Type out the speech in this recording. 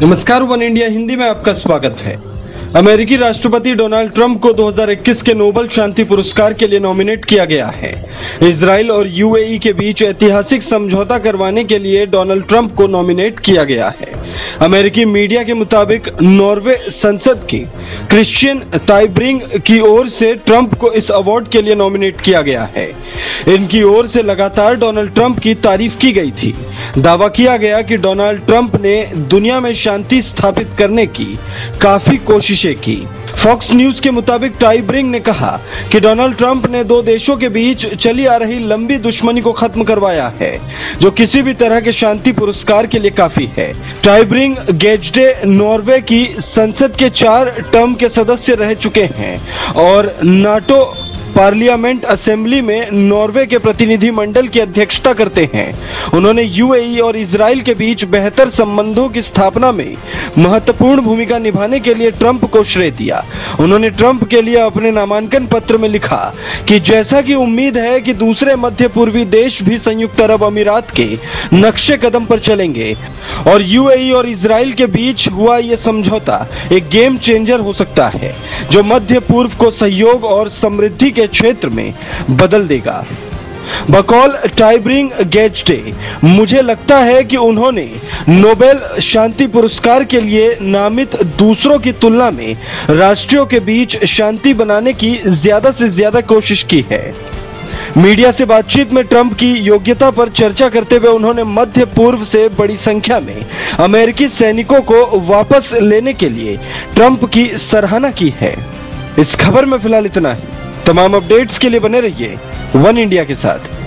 नमस्कार, one India Hindi में आपका स्वागत है। अमेरिकी राष्ट्रपति डोनाल्ड ट्रंप को 2021 के नोबेल शांति पुरस्कार के लिए नॉमिनेट किया गया है। इसराइल और यूएई के बीच ऐतिहासिक समझौता करवाने के लिए डोनाल्ड ट्रंप को नॉमिनेट किया गया है। अमेरिकी मीडिया के मुताबिक नॉर्वे संसद की क्रिश्चियन ताइब्रिंग की ओर से ट्रंप को इस अवार्ड के लिए नॉमिनेट किया गया है। इनकी ओर से लगातार डोनाल्ड ट्रंप की तारीफ़ की गई थी। दावा किया गया कि डोनाल्ड ट्रंप ने दुनिया में शांति स्थापित करने की काफ़ी कोशिशें की। फॉक्स न्यूज़ के मुताबिक टाई ब्रिंग ने कहा कि डोनाल्ड ट्रंप ने दो देशों के बीच चली आ रही लंबी दुश्मनी को खत्म करवाया है, जो किसी भी तरह के शांति पुरस्कार के लिए काफ़ी है। टाइब्रिंग गेजडे, नॉर्वे की संसद के चार टर्म के सदस्य रह चुके हैं और नाटो पार्लियामेंट असेंबली में नॉर्वे के प्रतिनिधि मंडल की अध्यक्षता करते हैं। उन्होंने यूएई और इसराइल के बीच बेहतर संबंधों की स्थापना में महत्वपूर्ण भूमिका निभाने के लिए ट्रंप को श्रेय दिया। उन्होंने ट्रंप के लिए अपने नामांकन पत्र में लिखा कि जैसा कि उम्मीद है कि दूसरे मध्य पूर्वी देश भी संयुक्त अरब अमीरात के नक्शे कदम पर चलेंगे और यूएई और इसराइल के बीच हुआ यह समझौता एक गेम चेंजर हो सकता है, जो मध्य पूर्व को सहयोग और समृद्धि के क्षेत्र में बदल देगा। बकौल टाइब्रिंग गेजडे, मुझे लगता है कि उन्होंने नोबेल शांति पुरस्कार के लिए नामित दूसरों की तुलना में राष्ट्रों के बीच शांति बनाने की ज़्यादा से ज़्यादा कोशिश की है। मीडिया से बातचीत में ट्रंप की योग्यता पर चर्चा करते हुए उन्होंने मध्य पूर्व से बड़ी संख्या में अमेरिकी सैनिकों को वापस लेने के लिए ट्रंप की सराहना की है। इस खबर में फ़िलहाल इतना ही। तमाम अपडेट्स के लिए बने रहिए वन इंडिया के साथ।